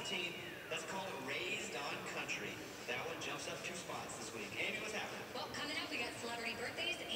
14 that's called Raised on Country. That one jumps up two spots this week. Amy, what's happening? Well, coming up, we got celebrity birthdays and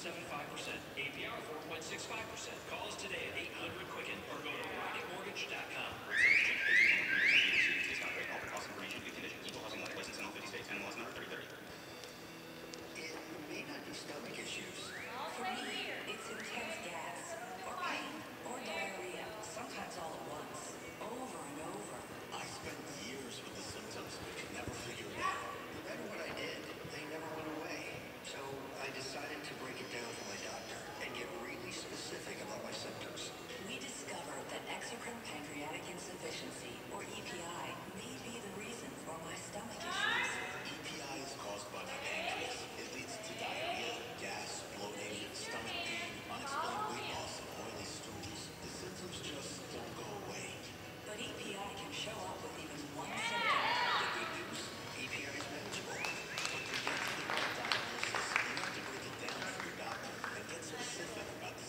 APR 4.65%. Calls today at 800.